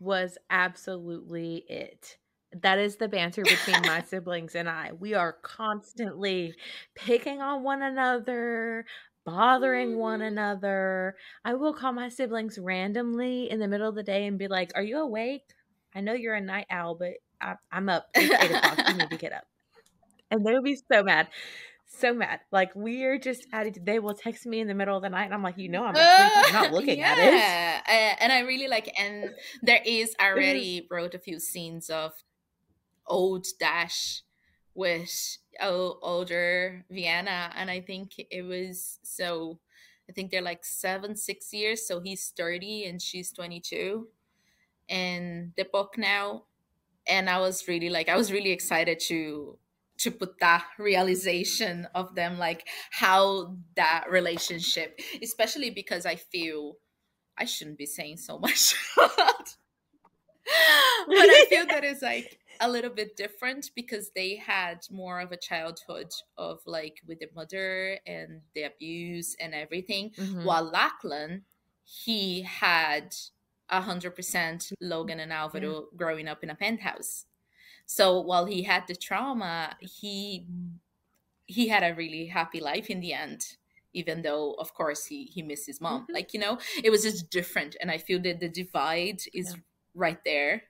was absolutely it. That is the banter between my siblings and I. We are constantly picking on one another, bothering one Mm. another. I will call my siblings randomly in the middle of the day and be like, Are you awake? I know you're a night owl, but I, I'm up. It's eight o'clock. You need to get up. And they would be so mad. So mad. Like, we are just at it. They will text me in the middle of the night, and I'm like, You know, I'm asleep. I'm not looking at it. Yeah, uh, and I really like, and there is I already wrote a few scenes of old Dash with o- older Vienna, and I think it was so. I think they're like seven, six years. So he's thirty and she's twenty-two, in the book now, and I was really like, I was really excited to to put that realization of them like how that relationship especially because i feel i shouldn't be saying so much but i feel that it's like a little bit different because they had more of a childhood of like with the mother and the abuse and everything Mhm. while lachlan he had 100% logan and alvaro growing up in a penthouse so while he had the trauma he he had a really happy life in the end even though of course he he missed his mom Mhm. like you know it was just different and i feel that the divide is Yeah. right there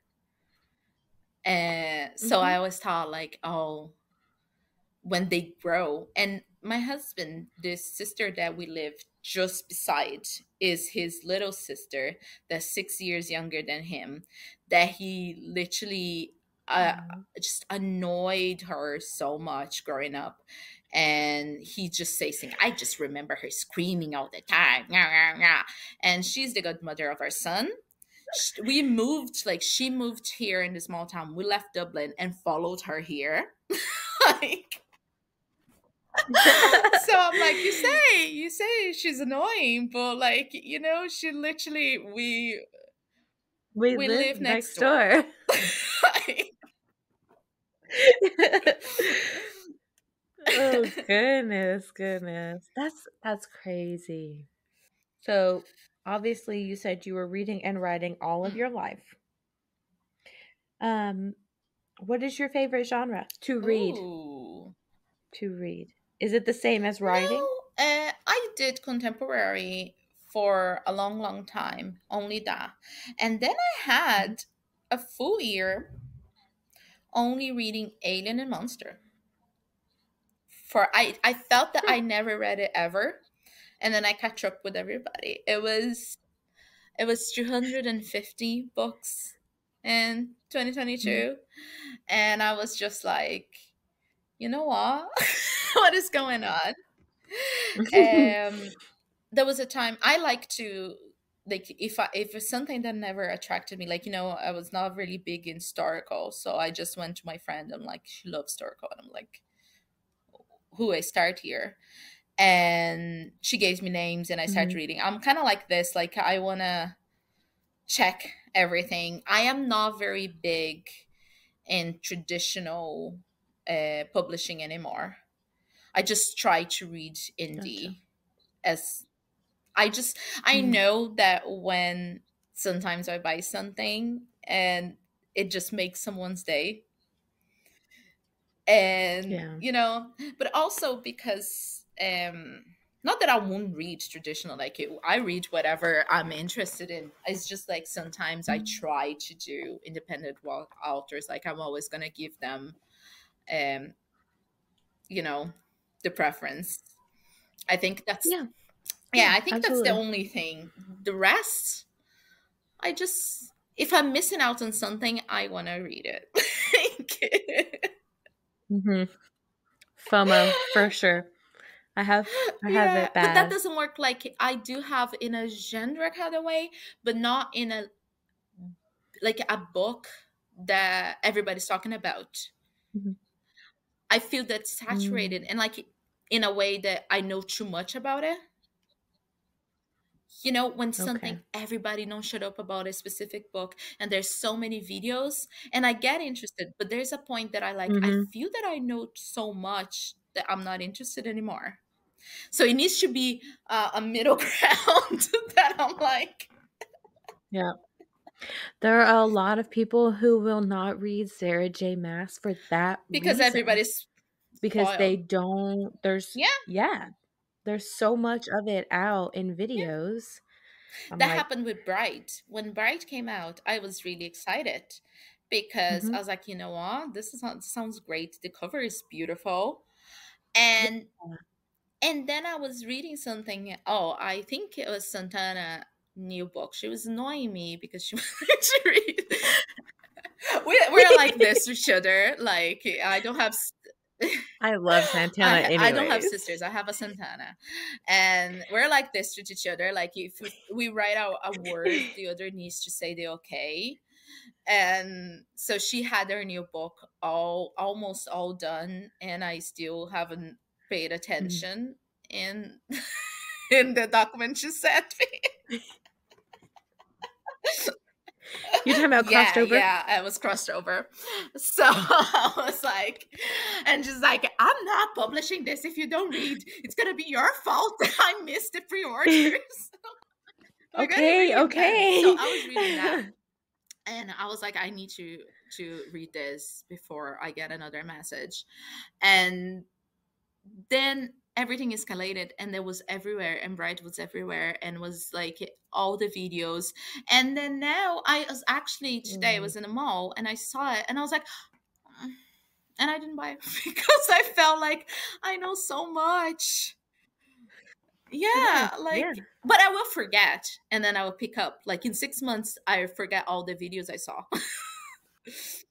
and so i Mhm. always thought like oh when they grow and my husband this sister that we live just beside is his little sister that's six years younger than him that he literally uh, just annoyed her so much growing up. And he just says, things, I just remember her screaming all the time. Nyah, nyah, nyah." And she's the godmother of our son. We moved, like, she moved here in the small town. We left Dublin and followed her here. like, so I'm like, you say, you say she's annoying, but like, you know, she literally, we, we, we live, live next next door. oh goodness, goodness. That's that's crazy. So obviously you said you were reading and writing all of your life. Um what is your favorite genre to read? Ooh. To read. Is it the same as writing? No, uh, I did contemporary for a long, long time, only that. And then I had a full year only reading Alien and Monster. For I, I felt that I never read it ever, and then I catch up with everybody. It was, it was two hundred and fifty books in twenty twenty two, and I was just like, you know what, what is going on? um there was a time i like to like if i if it's something that never attracted me like you know i was not really big in historical so i just went to my friend i'm like she loves historical and i'm like who i start here and she gave me names and i started Mhm. reading i'm kind of like this like i want to check everything i am not very big in traditional uh, publishing anymore I just try to read indie Gotcha. as I just I Mhm. know that when sometimes I buy something and it just makes someone's day. And Yeah. you know, but also because um not that I won't read traditional like it, I read whatever I'm interested in. It's just like sometimes I try to do independent authors like I'm always going to give them um you know the preference. I think that's Yeah. Yeah, I think that's the only thing. The rest, I just if I'm missing out on something, I want to read it. Mhm. FOMO for sure. I have I have yeah, it but that doesn't work like I do have in a genre kind of way, but not in a like a book that everybody's talking about. Mhm. I feel that's saturated and like in a way that I know too much about it. You know, when something Okay. everybody knows shut up about a specific book and there's so many videos and I get interested, but there's a point that I like I Mhm. feel that I know so much that I'm not interested anymore. So it needs to be uh, a middle ground that I'm like Yeah. There are a lot of people who will not read Sarah J. Maas for that because reason. everybody's because spoiled. they don't there's Yeah. yeah there's so much of it out in videos I'm that like happened with Bride. When Bride came out, I was really excited because Mhm. I was like, you know what, this is sounds great. The cover is beautiful, and Yeah. and then I was reading something. Oh, I think it was Santana new book. She was annoying me because she wanted to read. we, we're like this to each other. Like I don't have. I love Santana I, I don't have sisters. I have a Santana, and we're like this to each other. Like if we, we write out a word, the other needs to say the okay. And so she had her new book all almost all done, and I still haven't paid mm. attention in in the document she sent me. You're talking about yeah, over? Yeah, I was crossed over. So I was like, and just like, I'm not publishing this if you don't read. It's gonna be your fault I missed the pre-orders. okay, okay. So I was reading that, and I was like, I need to to read this before I get another message, and then everything escalated and there was everywhere and Bride was everywhere and was like all the videos and then now i was actually today i Mm. was in a mall and i saw it and i was like "Mm," and i didn't buy it because i felt like i know so much yeah, Yeah, like yeah. but i will forget and then i will pick up like in six months i forget all the videos i saw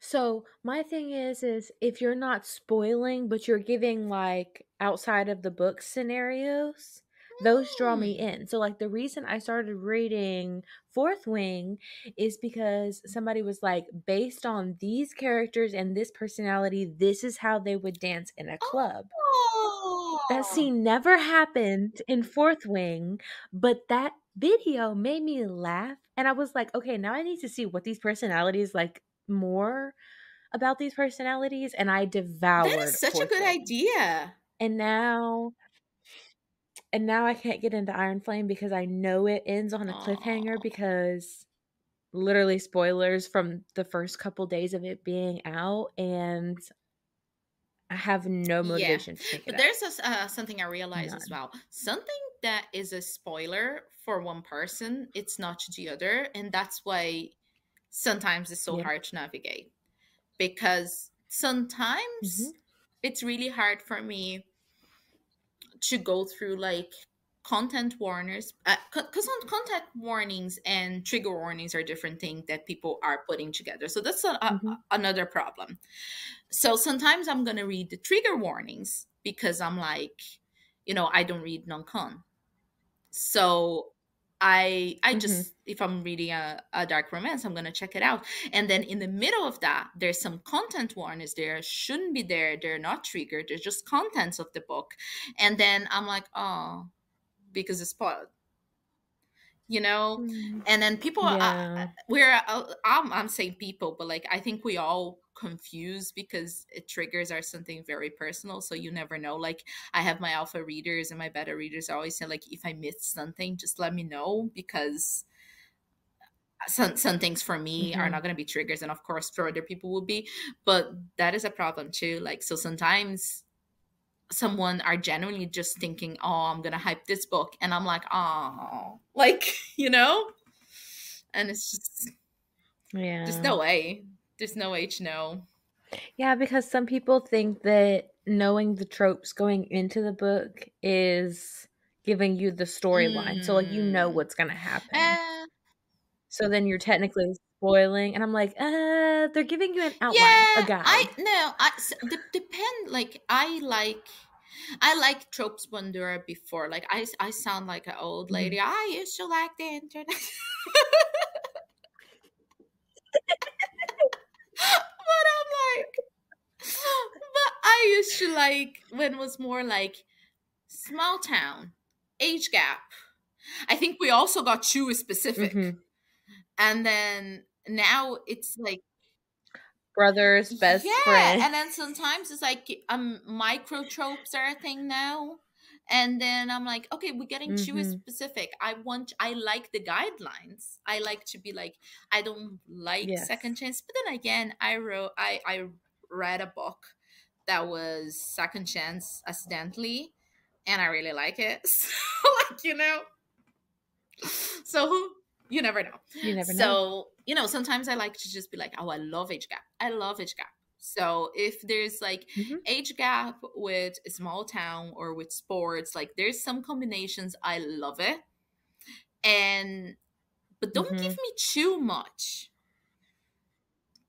So my thing is, is if you're not spoiling, but you're giving like outside of the book scenarios, those draw me Mm. in. So like the reason I started reading Fourth Wing is because somebody was like, based on these characters and this personality, this is how they would dance in a club. That oh scene never happened in Fourth Wing, but that video made me laugh. And I was like, okay, now I need to see what these personalities like more about these personalities. And I devoured that is such a good idea And now and now I can't get into Iron Flame because I know it ends on a cliffhanger because literally spoilers from the first couple days of it being out and I have no Yeah. motivation it But there's a uh, something I realized as well. Something that is a spoiler for one person, it's not to the other, and that's why sometimes it's so Yeah. hard to navigate. Because sometimes Mhm. it's really hard for me to go through like content warners because on content warnings and trigger warnings are different things that people are putting together so that's a, a- Mhm. another problem so sometimes i'm going to read the trigger warnings because i'm like you know i don't read non-con so i i Mhm. just if i'm reading a, a dark romance i'm going to check it out. And then in the middle of that there's some content warnings. There shouldn't be there. They're not triggered. They're just contents of the book. And then i'm like oh because it's spoiled. You know? Mm. and then people Yeah. we're uh, I'm, I'm saying people but like i think we all confuse because it triggers are something very personal so you never know like i have my alpha readers and my beta readers always say like if i missed something just let me know because some, some things for me are Mhm. not going to be triggers and of course for other people will be but that is a problem too like so sometimes someone are genuinely just thinking oh i'm gonna hype this book and i'm like oh like you know and it's just Yeah. there's no way there's no way no. Yeah, because some people think that knowing the tropes going into the book is giving you the storyline. So like you know Mm. what's going to happen. uh, so then you're technically spoiling and I'm like, "Uh, they're giving you an outline, yeah a guide." i no i de- depend like i like I like tropes when they're before. Like I, I sound like an old Mhm. lady. I used to like the internet. but I'm like, but I used to like when it was more like small town, age gap. I think we also got too specific. Mhm. And then now it's like Brothers, best yeah, friend. and then sometimes it's like um micro tropes are a thing now. And then I'm like, okay, we're getting too Mhm. specific. I want I like the guidelines. I like to be like, I don't like Yes. second chance. But then again, I wrote I I read a book that was second chance accidentally and I really like it. So like, you know. So you never know. You never know. So, you know, sometimes I like to just be like, oh, I love age gap. I love age gap. So if there's like Mhm. age gap with a small town or with sports, like there's some combinations I love it. And but don't Mhm. give me too much.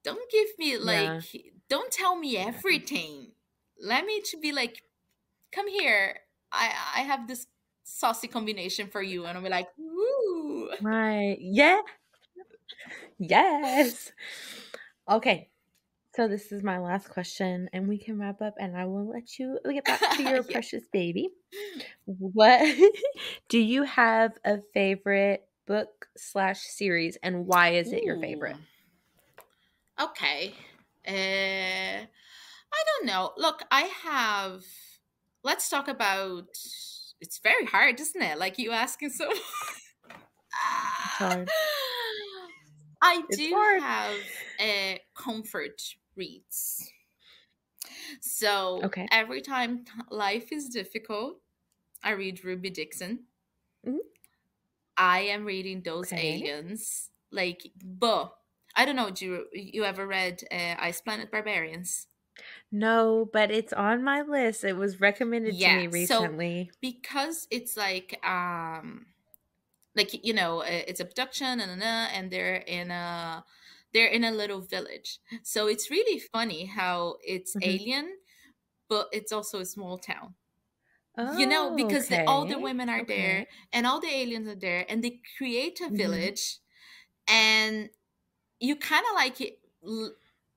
Don't give me Yeah. Don't tell me everything. Let me to be like, come here. I I have this saucy combination for you. And I'll be like, woo. Right. Yeah. Yes. Okay. So this is my last question and we can wrap up and I will let you get back to your Yeah. precious baby. What do you have a favorite book slash series, and why is it your favorite? Okay. Uh, I don't know. Look, I have. Let's talk about. It's very hard, isn't it? Like you asking so. hard. I It's do hard. have uh, comfort reads. So Okay. every time life is difficult, I read Ruby Dixon. Mhm. I am reading those Okay. aliens. Like, but I don't know. Do you, you ever read uh, Ice Planet Barbarians? No, but it's on my list. It was recommended to Yeah, me so- recently. because it's like um like you know it's abduction and and they're in a they're in a little village so it's really funny how it's Mhm. alien but it's also a small town Oh, you know because the, all the women are there and all the aliens are there and they create a Mhm. village and you kind of like it, l-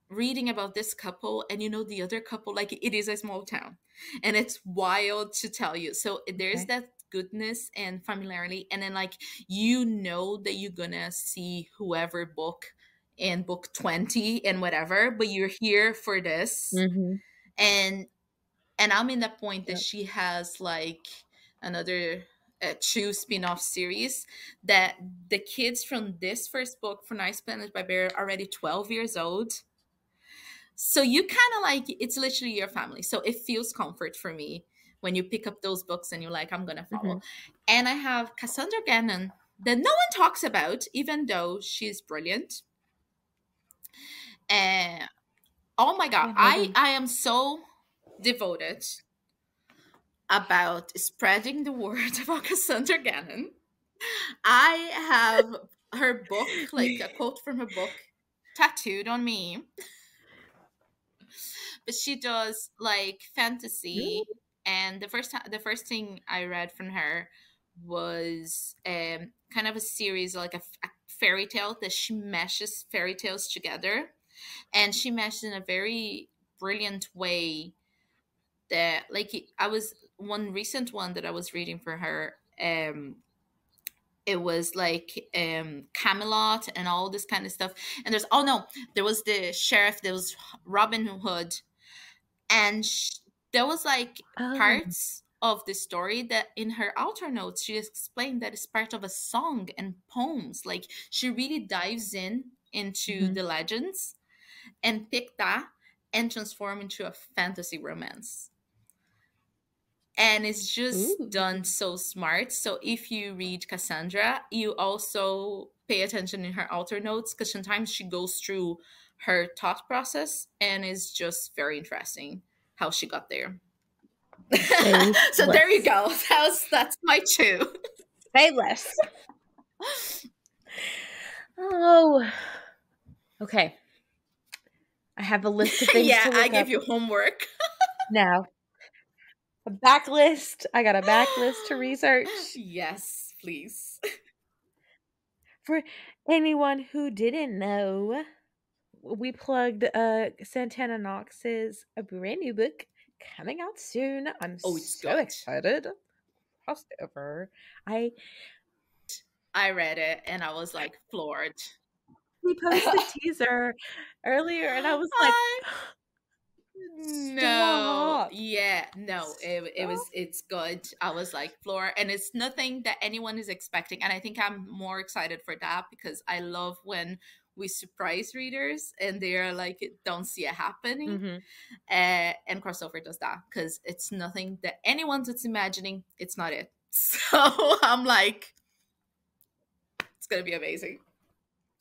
reading about this couple and you know the other couple like it is a small town and it's wild to tell you so there's Okay. that goodness and familiarity and then like you know that you're gonna see whoever book in book 20 and whatever but you're here for this Mhm. and and i'm in that point that Yep. she has like another uh, two spin-off series that the kids from this first book for Ice Planet Barbarians are already 12 years old. So you kind of like it's literally your family. So it feels comfort for me when you pick up those books and you're like i'm gonna follow. And i have cassandra gannon that no one talks about even though she's brilliant. And oh my god i i am so devoted about spreading the word about cassandra gannon. I have her book like a quote from her book tattooed on me. But she does like fantasy. And the first the first thing i read from her was um kind of a series like a fairy tale that she meshes fairy tales together. And she meshed in a very brilliant way that like i was one recent one that i was reading for her um it was like um camelot and all this kind of stuff and there's oh no there was the sheriff there was robin hood and sh- there was like Oh. parts of the story that in her outer notes she explained that it's part of a song and poems like she really dives in into Mhm. the legends and pick that and transform into a fantasy romance and it's just Ooh. done so smart so if you read cassandra you also pay attention in her outer notes because sometimes she goes through her thought process and it's just very interesting how she got there so there you go that's that's my two Say less. Oh. Okay. I have a list of things yeah to look i give up you homework now. A backlist. I got a backlist to research. yes please For anyone who didn't know, we plugged uh Santana Knox's a brand new book coming out soon. I'm Oh, so good. excited. Crossed over. I i read it and i was like floored we posted a teaser earlier and I was like I- no. yeah. No it, it was it's good. I was like floor and it's nothing that anyone is expecting and i think i'm more excited for that because i love when we surprise readers and they're like don't see it happening Mhm. uh, and crossover does that because it's nothing that anyone's it's imagining it's not it. So i'm like it's gonna be amazing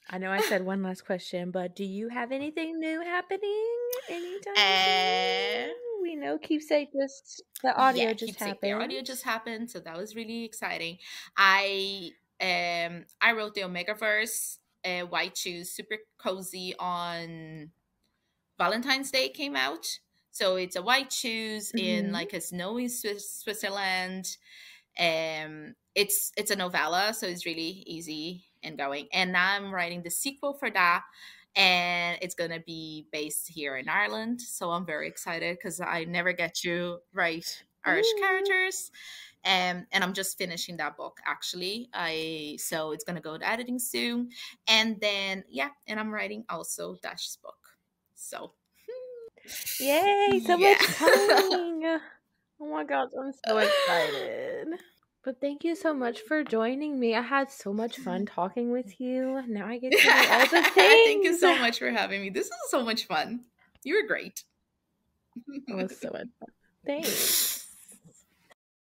I know I said one last question, but do you have anything new happening anytime Uh, soon? We know keepsake just the audio Yeah, just happened. The audio just happened, so that was really exciting. I um I wrote the Omegaverse uh, White Shoes super cozy on Valentine's Day came out. So it's a white shoes in Mhm. like a snowy Swiss, Switzerland. Um, it's it's a novella, so it's really easy and going. And now I'm writing the sequel for that, and it's gonna be based here in Ireland. So I'm very excited because I never get to write Irish Ooh. characters, Um, and I'm just finishing that book actually. I so it's gonna go to editing soon, and then yeah, and I'm writing also Dash's book. So Yay, so Yeah. much coming. oh my god, I'm so excited. But thank you so much for joining me. I had so much fun talking with you. Now I get to do all the things. Thank you so much for having me. This is so much fun. You were great. It was so much fun. Thanks.